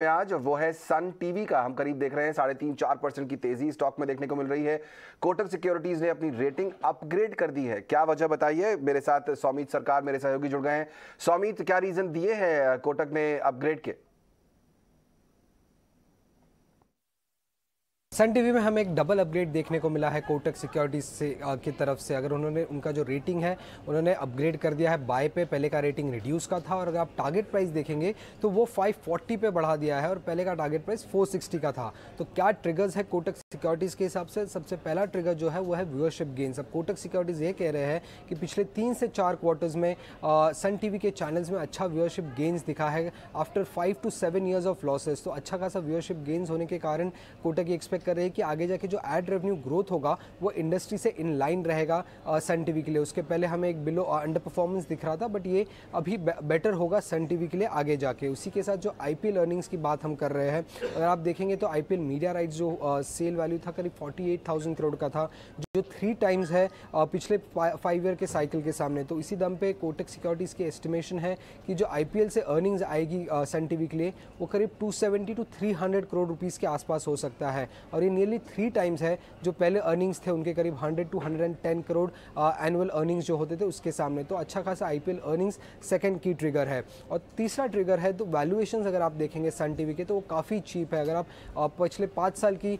आज वो है सन टीवी का। हम करीब देख रहे हैं, साढ़े तीन, चार परसेंट की तेज़ी स्टॉक में देखने को मिल रही है। कोटक सिक्योरिटीज ने अपनी रेटिंग अपग्रेड कर दी है। क्या वजह बताइए? मेरे साथ सौमित सरकार मेरे सहयोगी जुड़ गए हैं। सौमित, क्या रीजन दिए हैं कोटक ने अपग्रेड के? सन टीवी में हमें एक डबल अपग्रेड देखने को मिला है कोटक सिक्योरिटीज से की तरफ़ से। अगर उन्होंने, उनका जो रेटिंग है, उन्होंने अपग्रेड कर दिया है। बाय पे पहले का रेटिंग रिड्यूस का था और अगर आप टारगेट प्राइस देखेंगे तो वो 540 पे बढ़ा दिया है और पहले का टारगेट प्राइस 460 का था। तो क्या ट्रिगर्स है कोटक सिक्योरिटीज़ के हिसाब से सबसे पहला ट्रिगर जो है वो है व्यूअरशिप गेन्स अब कोटक सिक्योरिटीज़ ये कह रहे हैं कि पिछले तीन से चार क्वार्टर्स में सन टीवी के चैनल्स में अच्छा व्यूअरशिप गेन्स दिखा है। After five to seven years of losses तो अच्छा खासा व्यूअरशिप गेन्स होने के कारण कोटक ये एक्सपेक्ट कर रहे हैं कि आगे जाके जो एड रेवेन्यू ग्रोथ होगा, वो इंडस्ट्री से इन लाइन रहेगा सन टीवी के लिए। उसके पहले हमें एक बिलो अंडर परफॉर्मेंस दिख रहा था बट ये अभी बेटर होगा सन टीवी के लिए आगे जाके। उसी के साथ जो आई पी एल अर्निंग्स की बात हम कर रहे हैं, अगर आप देखेंगे तो I P L media rights जो सेल वैल्यू था करीब फोर्टी करोड़ का था, जो थ्री टाइम्स है पिछले फाइव ईयर के साइकिल के सामने। तो इसी दम पे कोटक सिक्योरिटीज़ की एस्टिमेशन है कि जो आईपीएल से अर्निंग्स आएगी सन टीवी के लिए, वो करीब 270 टू 300 करोड़ रुपीज़ के आसपास हो सकता है। और ये नियरली थ्री टाइम्स है, जो पहले अर्निंग्स थे, उनके करीब 100 टू 110 करोड़ एनुअल अर्निंग्स जो होते थे, उसके सामने। तो अच्छा खासा आईपीएल अर्निंग्स सेकेंड की ट्रिगर है। और तीसरा ट्रिगर है तो वैल्यूएशन अगर आप देखेंगे सन टीवी के तो वो काफ़ी चीप है। अगर आप पिछले पाँच साल की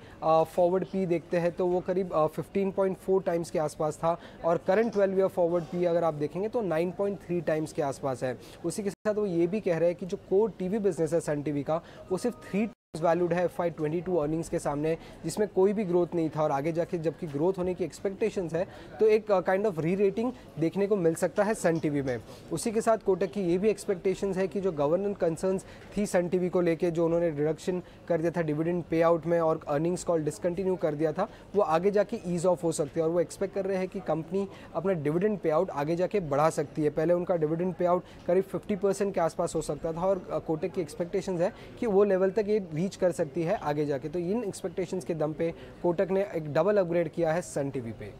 फॉरवर्ड पी देखते हैं तो वो करीब फिफ्टीन टाइम्स के आसपास था और current twelve year forward P अगर आप देखेंगे तो 9.3 टाइम्स के आसपास है। उसी के साथ वो ये भी कह रहे हैं कि जो कोर टीवी बिज़नेस है सन टीवी का, वो सिर्फ़ थ्री वैल्यूड है F Y twenty two earnings के सामने, जिसमें कोई भी ग्रोथ नहीं था और आगे जाके जबकि ग्रोथ होने की एक्सपेक्टेशंस है तो एक काइंड ऑफ़ री रेटिंग देखने को मिल सकता है सन टीवी में। उसी के साथ कोटक की ये भी एक्सपेक्टेशंस है कि जो गवर्नेंस कंसर्न्स थी सन टीवी को लेके, जो उन्होंने रिडक्शन कर दिया था डिविडेंड पे आउट में और अर्निंग्स कॉल डिसकंटिन्यू कर दिया था, वो आगे जाके ईज ऑफ़ हो सकती है और वो एक्सपेक्ट कर रहे हैं कि कंपनी अपना डिविडेंड पे आउट आगे जाके बढ़ा सकती है। पहले उनका डिविडेंड पे आउट करीब फिफ्टी के आसपास हो सकता था और कोटक की एक्सपेक्टेशन है कि वो लेवल तक ये रीच कर सकती है आगे जाके। तो इन एक्सपेक्टेशंस के दम पे कोटक ने एक डबल अपग्रेड किया है सन टीवी पे।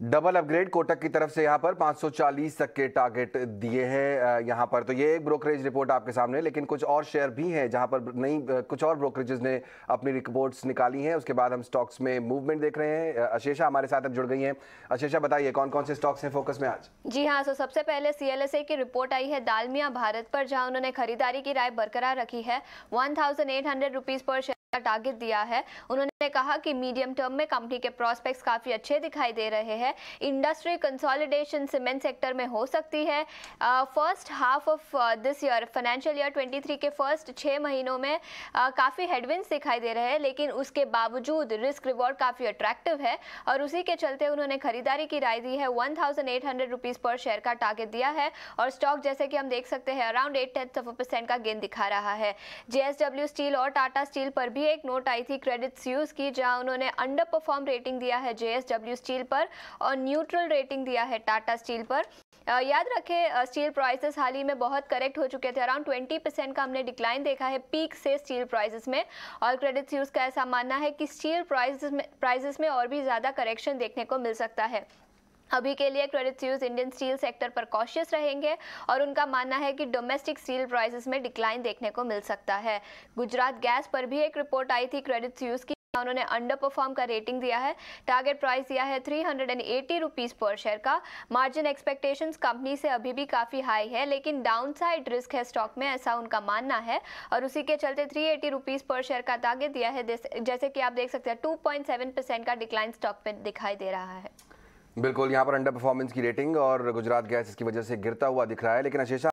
डबल अपग्रेड कोटक की तरफ़ से यहाँ पर 540 तक के टारगेट दिए हैं यहाँ पर। तो ये एक ब्रोकरेज रिपोर्ट आपके सामने, लेकिन कुछ और शेयर भी हैं जहाँ पर नई कुछ और ब्रोकरेजेस ने अपनी रिपोर्ट्स निकाली हैं। उसके बाद हम स्टॉक्स में मूवमेंट देख रहे हैं। अशेषा हमारे साथ अब जुड़ गई हैं। अशेषा, बताइए कौन कौन से स्टॉक्स हैं फोकस में आज? जी हाँ तो सबसे पहले CLSA की रिपोर्ट आई है दालमिया भारत पर, जहाँ उन्होंने खरीदारी की राय बरकरार रखी है। वन थाउज़ेंड पर शेयर का टारगेट दिया है। उन्होंने कहा कि मीडियम टर्म में कंपनी के प्रोस्पेक्ट्स काफ़ी अच्छे दिखाई दे रहे हैं। इंडस्ट्री कंसोलिडेशन सीमेंट सेक्टर में हो सकती है। First half of this year financial year 23 के फ़र्स्ट छः महीनों में uh, काफ़ी हेडविंस दिखाई दे रहे हैं लेकिन उसके बावजूद रिस्क रिवॉर्ड काफ़ी अट्रैक्टिव है और उसी के चलते उन्होंने खरीदारी की राय दी है। वन थाउज़ेंड पर शेयर का टारगेट दिया है और स्टॉक जैसे कि हम देख सकते हैं around eight tenth of percent का गेंद दिखा रहा है। जे स्टील और टाटा स्टील पर भी एक नोट आई थी क्रेडिट स्यूज की, जहाँ उन्होंने अंडर परफॉर्म रेटिंग दिया है जेएसडब्ल्यू स्टील पर और न्यूट्रल रेटिंग दिया है टाटा स्टील पर। याद रखें स्टील प्राइसेस हाल ही में बहुत करेक्ट हो चुके थे। अराउंड 20 परसेंट का हमने डिक्लाइन देखा है पीक से स्टील प्राइसेस में। और क्रेडिट स्यूज का ऐसा मानना है कि स्टील प्राइसेस में प्राइसेस में और भी ज़्यादा करेक्शन देखने को मिल सकता है। अभी के लिए Credit Suisse Indian steel sector पर कॉशियस रहेंगे और उनका मानना है कि डोमेस्टिक स्टील प्राइसेस में डिक्लाइन देखने को मिल सकता है। गुजरात गैस पर भी एक रिपोर्ट आई थी क्रेडिट यूज़ की। उन्होंने अंडर परफॉर्म का रेटिंग दिया है। टारगेट प्राइस दिया है थ्री हंड्रेड पर शेयर का। मार्जिन एक्सपेक्टेशंस कंपनी से अभी भी काफ़ी हाई है, लेकिन डाउन साइड रिस्क है स्टॉक में, ऐसा उनका मानना है। और उसी के चलते थ्री एटी पर शेयर का टारगेट दिया है। जैसे कि आप देख सकते हैं टू का डिक्लाइन स्टॉक में दिखाई दे रहा है। बिल्कुल, यहाँ पर अंडर परफॉर्मेंस की रेटिंग और गुजरात गैस इसकी वजह से गिरता हुआ दिख रहा है, लेकिन अशेषा